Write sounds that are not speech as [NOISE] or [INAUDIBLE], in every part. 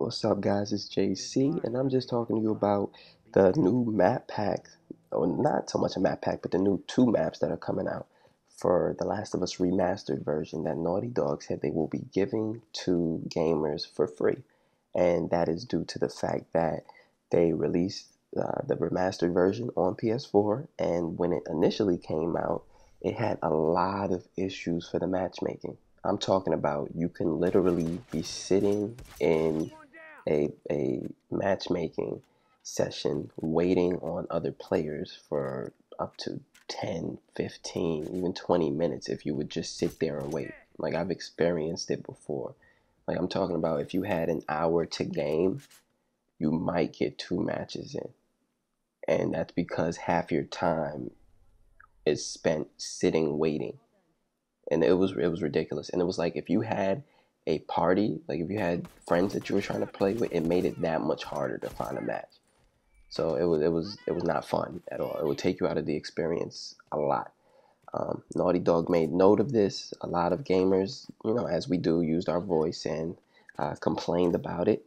What's up, guys? It's JC, and I'm just talking to you about the new map pack, or not so much a map pack, but the new two maps that are coming out for The Last of Us Remastered version that Naughty Dog said they will be giving to gamers for free. And that is due to the fact that they released uh, the remastered version on PS4, and when it initially came out, it had a lot of issues for the matchmaking. I'm talking about you can literally be sitting in a, a matchmaking session waiting on other players for up to 10, 15, even 20 minutes if you would just sit there and wait. Like I've experienced it before. Like I'm talking about if you had an hour to game, you might get two matches in. And that's because half your time is spent sitting waiting. And it was it was ridiculous. And it was like if you had a party, like if you had friends that you were trying to play with, it made it that much harder to find a match. So it was it was it was not fun at all. It would take you out of the experience a lot. Um, Naughty Dog made note of this. A lot of gamers, you know, as we do, used our voice and uh, complained about it.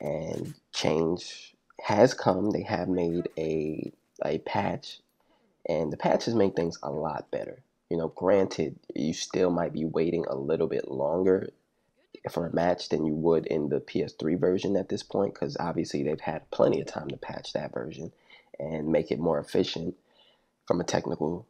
And change has come. They have made a a patch, and the patches make things a lot better. You know, granted, you still might be waiting a little bit longer for a match than you would in the PS3 version at this point because obviously they've had plenty of time to patch that version and make it more efficient from a technical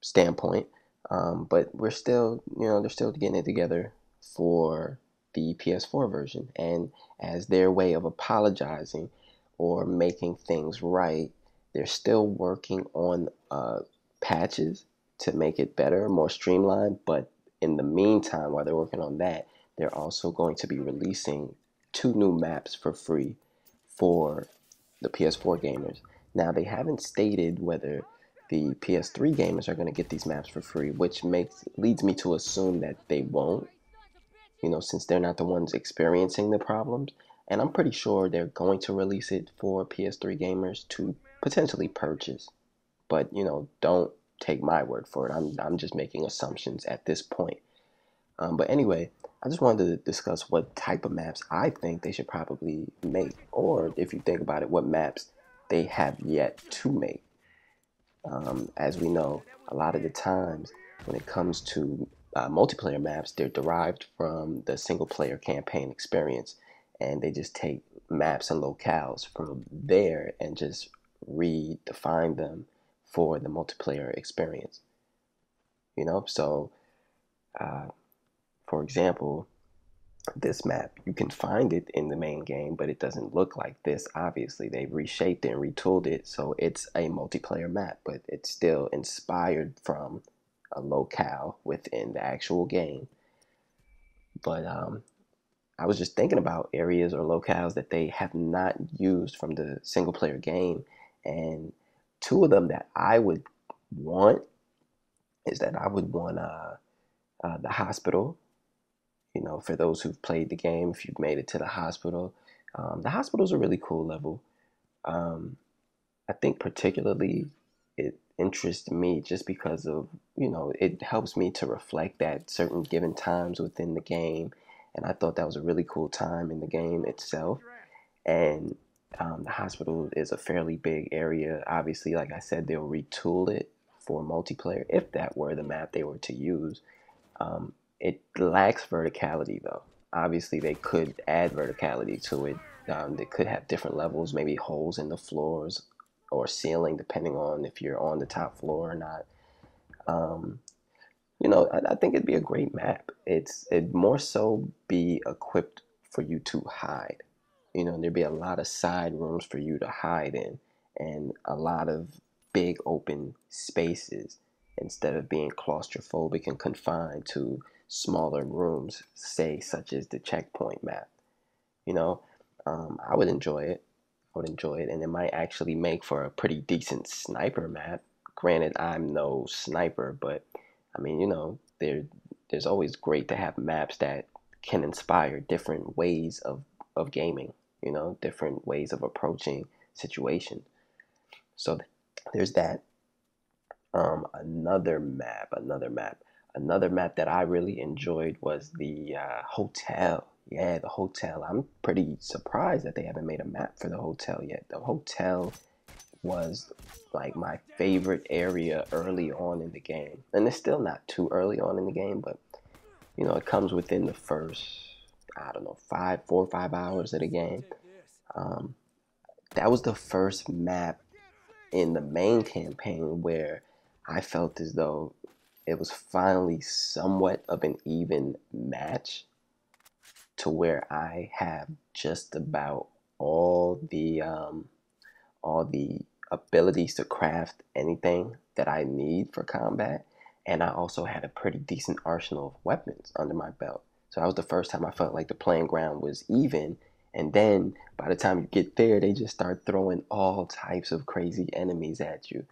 standpoint. Um, but we're still, you know, they're still getting it together for the PS4 version. And as their way of apologizing or making things right, they're still working on uh, patches to make it better, more streamlined. But in the meantime, while they're working on that, they're also going to be releasing two new maps for free for the PS4 gamers. Now, they haven't stated whether the PS3 gamers are going to get these maps for free, which makes leads me to assume that they won't. You know, since they're not the ones experiencing the problems, and I'm pretty sure they're going to release it for PS3 gamers to potentially purchase. But, you know, don't take my word for it. I'm I'm just making assumptions at this point. Um, but anyway, I just wanted to discuss what type of maps I think they should probably make, or if you think about it, what maps they have yet to make. Um, as we know, a lot of the times when it comes to uh, multiplayer maps, they're derived from the single player campaign experience, and they just take maps and locales from there and just redefine them for the multiplayer experience. You know, so. Uh, for example, this map, you can find it in the main game, but it doesn't look like this. Obviously, they've reshaped it and retooled it, so it's a multiplayer map, but it's still inspired from a locale within the actual game. But um, I was just thinking about areas or locales that they have not used from the single player game, and two of them that I would want is that I would want uh, uh, the hospital you know, for those who've played the game, if you've made it to the hospital, um, the hospital is a really cool level. Um, I think particularly it interests me just because of you know it helps me to reflect at certain given times within the game, and I thought that was a really cool time in the game itself. And um, the hospital is a fairly big area. Obviously, like I said, they'll retool it for multiplayer if that were the map they were to use. Um, it lacks verticality though. Obviously, they could add verticality to it. Um, they could have different levels, maybe holes in the floors or ceiling, depending on if you're on the top floor or not. Um, you know, I, I, think it'd be a great map. It's it more so be equipped for you to hide. You know, there'd be a lot of side rooms for you to hide in, and a lot of big open spaces instead of being claustrophobic and confined to smaller rooms, say such as the checkpoint map. You know, um, I would enjoy it. I would enjoy it, and it might actually make for a pretty decent sniper map. Granted, I'm no sniper, but I mean, you know, there there's always great to have maps that can inspire different ways of of gaming. You know, different ways of approaching situation. So there's that. Um, another map, another map. Another map that I really enjoyed was the uh, hotel, Yeah, the hotel. I'm pretty surprised that they haven't made a map for the hotel yet. The hotel was like my favorite area early on in the game. And it's still not too early on in the game, but you know, it comes within the first, I don't know, five, four or five hours of the game. Um, that was the first map in the main campaign where I felt as though it was finally somewhat of an even match to where I have just about all the um, all the abilities to craft anything that I need for combat. And I also had a pretty decent arsenal of weapons under my belt. So that was the first time I felt like the playing ground was even. And then by the time you get there, they just start throwing all types of crazy enemies at you,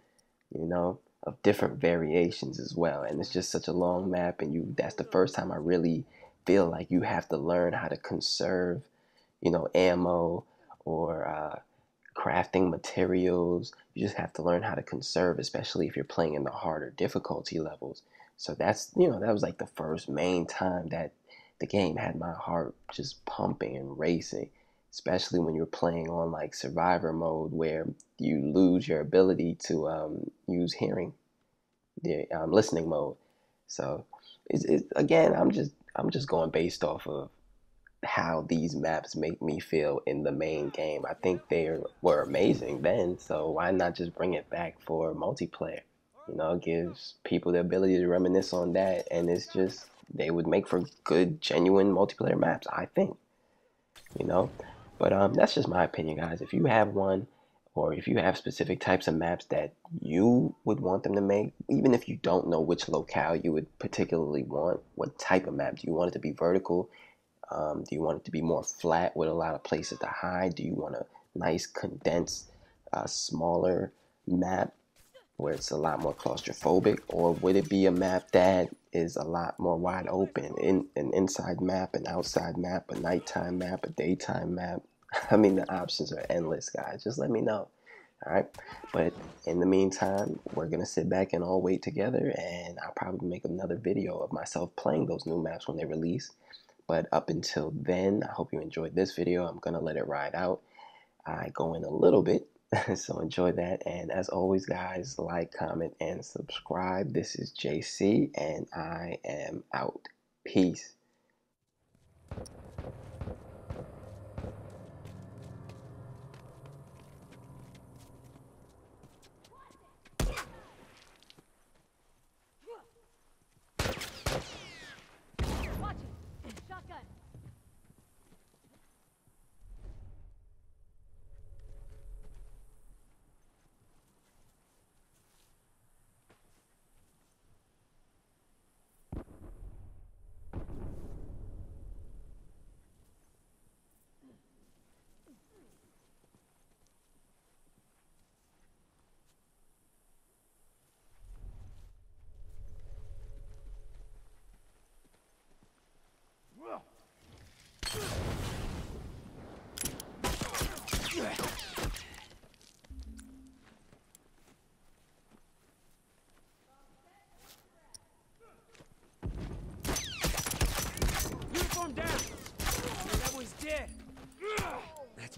you know, of different variations as well. And it's just such a long map. And you, that's the first time I really feel like you have to learn how to conserve, you know, ammo or uh, crafting materials. You just have to learn how to conserve, especially if you're playing in the harder difficulty levels. So that's, you know, that was like the first main time that the game had my heart just pumping and racing, especially when you're playing on like survivor mode where you lose your ability to um, use hearing, the um, listening mode. So it's, it's, again, I'm just I'm just going based off of how these maps make me feel in the main game. I think they were amazing then, so why not just bring it back for multiplayer? You know, gives people the ability to reminisce on that, and it's just they would make for good, genuine multiplayer maps. I think. You know, but um, that's just my opinion, guys. If you have one, or if you have specific types of maps that you would want them to make, even if you don't know which locale you would particularly want, what type of map do you want it to be vertical? Um, do you want it to be more flat with a lot of places to hide? Do you want a nice condensed, uh, smaller map where it's a lot more claustrophobic? Or would it be a map that is a lot more wide open, in, an inside map, an outside map, a nighttime map, a daytime map? [LAUGHS] I mean, the options are endless, guys. Just let me know. All right. But in the meantime, we're going to sit back and all wait together. And I'll probably make another video of myself playing those new maps when they release. But up until then, I hope you enjoyed this video. I'm going to let it ride out. I go in a little bit, [LAUGHS] so enjoy that. And as always, guys, like, comment, and subscribe. This is JC, and I am out. Peace.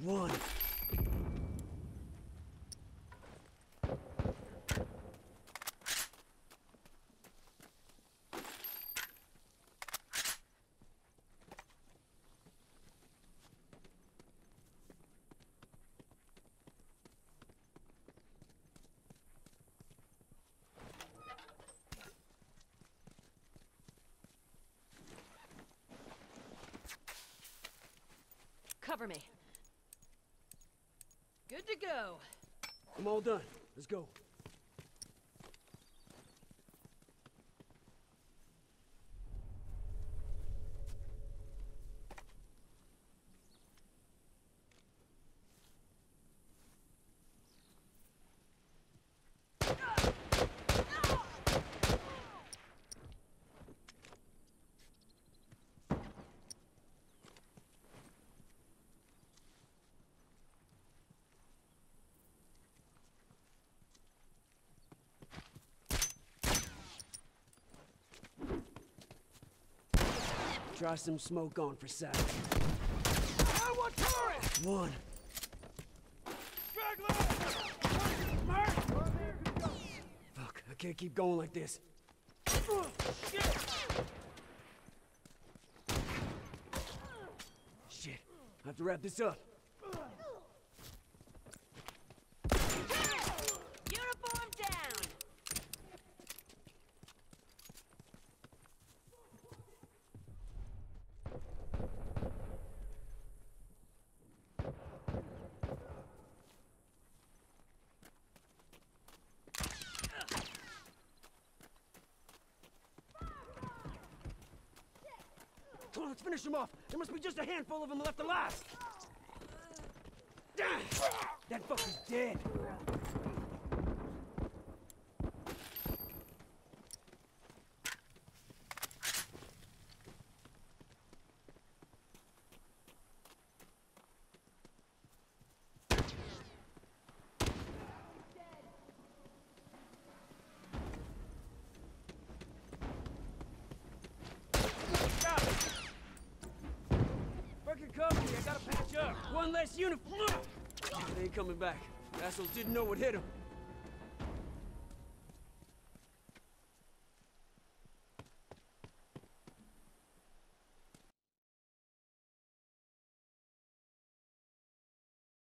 One. Cover me. Good to go. I'm all done. Let's go. Try some smoke on for sight. I want turret! One. Fuck, I can't keep going like this. Shit, I have to wrap this up. Uniform down! Come on, let's finish them off. There must be just a handful of them left alive. That fucker's dead. Fucking cover me, I gotta patch up. One less. They ain't coming back. Assholes didn't know what hit them.